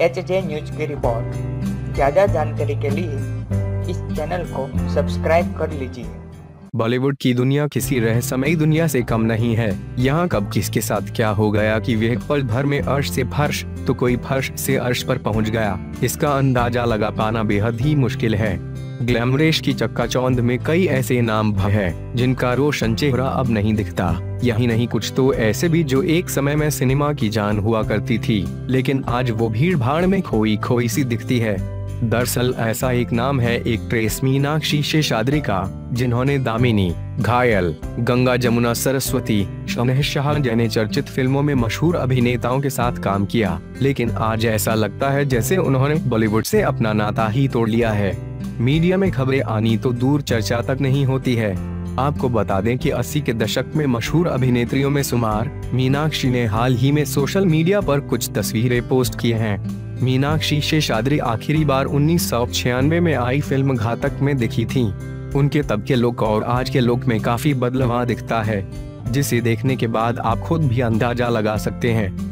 H J news की रिपोर्ट। ज़्यादा जानकारी के लिए इस चैनल को सब्सक्राइब कर लीजिए। बॉलीवुड की दुनिया किसी रहस्यमयी दुनिया से कम नहीं है। यहाँ कब किसके साथ क्या हो गया कि वह पल भर में अर्श से फर्श तो कोई फर्श से अर्श पर पहुँच गया। इसका अंदाज़ा लगा पाना बेहद ही मुश्किल है। ग्लैमरेश की चक्का चौंध में कई ऐसे नाम है, जिनका रोशन चेहरा अब नहीं दिखता। यही नहीं, कुछ तो ऐसे भी जो एक समय में सिनेमा की जान हुआ करती थी, लेकिन आज वो भीड़ भाड़ में खोई खोई सी दिखती है। दरअसल ऐसा एक नाम है एक ट्रेस मीनाक्षी शेषाद्री का, जिन्होंने दामिनी, घायल, गंगा जमुना सरस्वती शहशाह जैने चर्चित फ़िल्मों में मशहूर अभिनेताओं के साथ काम किया। लेकिन आज ऐसा लगता है जैसे उन्होंने बॉलीवुड से अपना नाता ही तोड़ लिया है। मीडिया में खबरें आनी तो दूर चर्चा तक नहीं होती है। आपको बता दें कि 80 के दशक में मशहूर अभिनेत्रियों में सुमार, मीनाक्षी ने हाल ही में सोशल मीडिया पर कुछ तस्वीरें पोस्ट किए हैं। मीनाक्षी शेषाद्री आखिरी बार उन्नीस सौ छियानवे में आई फ़िल्म घातक में दिखी थी। उनके तब के लुक और आज के लुक में काफ़ी बदलाव दिखता है, जिसे देखने के बाद आप खुद भी अंदाज़ा लगा सकते हैं।